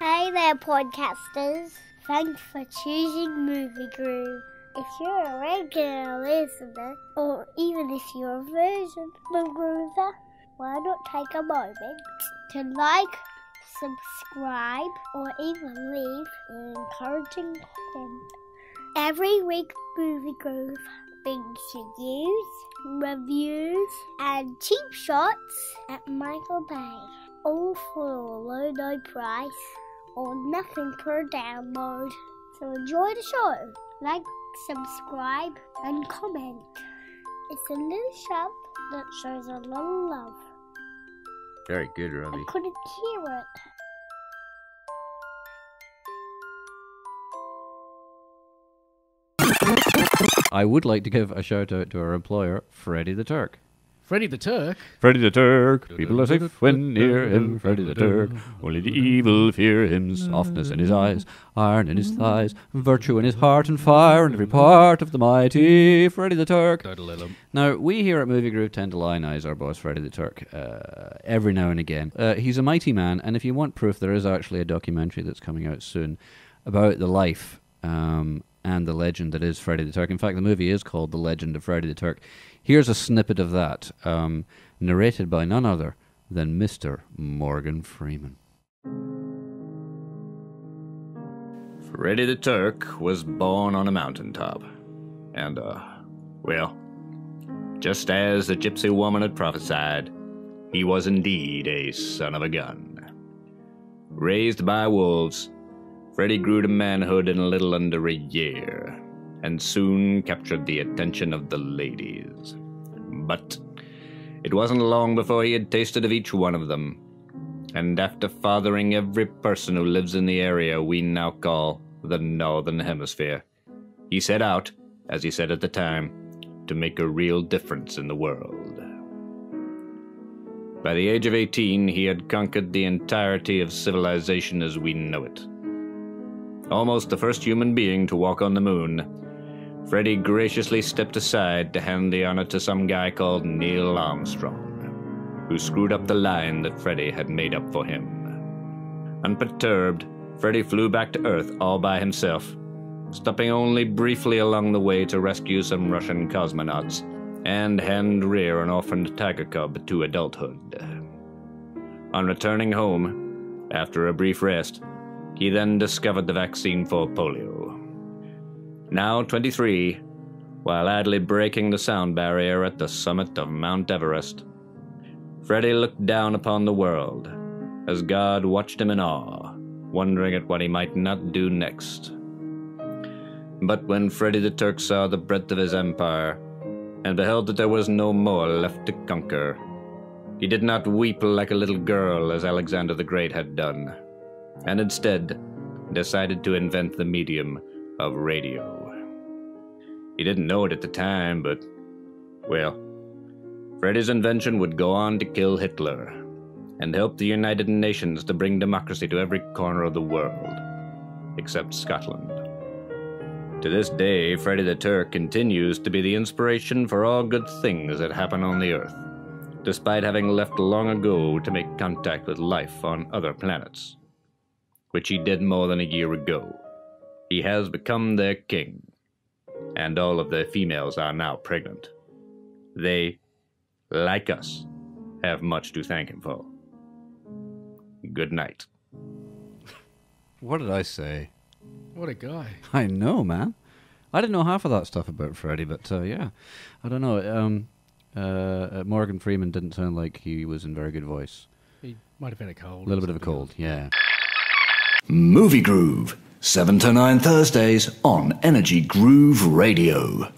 Hey there, podcasters. Thanks for choosing Movie Groove. If you're a regular listener, or even if you're a version of groover, why not take a moment to like, subscribe, or even leave an encouraging comment? Every week, Movie Groove brings you news, reviews, and cheap shots at Michael Bay. All for a low, low price or nothing per download. So enjoy the show. Like, subscribe, and comment. It's a little shop that shows a little love. Very good, Robbie. I couldn't hear it. I would like to give a shout out to our employer, Freddy the Turk. Freddy the Turk. Freddy the Turk, people are safe when near him. Freddy the Turk, only the evil fear him. Softness in his eyes, iron in his thighs, virtue in his heart, and fire in every part of the mighty Freddy the Turk. Now, we here at Movie Groove tend to lionize our boss, Freddy the Turk, uh, every now and again. Uh, he's a mighty man, and if you want proof, there is actually a documentary that's coming out soon about the life um, and the legend that is Freddy the Turk. In fact, the movie is called The Legend of Freddy the Turk. Here's a snippet of that, um, narrated by none other than Mr. Morgan Freeman. Freddy the Turk was born on a mountaintop. And, uh, well, just as the gypsy woman had prophesied, he was indeed a son of a gun. Raised by wolves, Freddy grew to manhood in a little under a year, and soon captured the attention of the ladies. But it wasn't long before he had tasted of each one of them, and after fathering every person who lives in the area we now call the Northern Hemisphere, he set out, as he said at the time, to make a real difference in the world. By the age of 18, he had conquered the entirety of civilization as we know it. Almost the first human being to walk on the moon, Freddy graciously stepped aside to hand the honor to some guy called Neil Armstrong, who screwed up the line that Freddy had made up for him. Unperturbed, Freddy flew back to Earth all by himself, stopping only briefly along the way to rescue some Russian cosmonauts and hand rear an orphaned tiger cub to adulthood. On returning home, after a brief rest, he then discovered the vaccine for polio. Now 23, while idly breaking the sound barrier at the summit of Mount Everest, Freddy looked down upon the world as God watched him in awe, wondering at what he might not do next. But when Freddy the Turk saw the breadth of his empire and beheld that there was no more left to conquer, he did not weep like a little girl as Alexander the Great had done and instead decided to invent the medium of radio. He didn't know it at the time, but, well, Freddy's invention would go on to kill Hitler and help the United Nations to bring democracy to every corner of the world, except Scotland. To this day, Freddy the Turk continues to be the inspiration for all good things that happen on the Earth, despite having left long ago to make contact with life on other planets which he did more than a year ago. He has become their king, and all of their females are now pregnant. They, like us, have much to thank him for. Good night. What did I say? What a guy. I know, man. I didn't know half of that stuff about Freddy, but uh, yeah, I don't know. Um, uh, Morgan Freeman didn't sound like he was in very good voice. He might have had a cold. A little bit of a cold, yeah. Movie Groove, 7 to 9 Thursdays on Energy Groove Radio.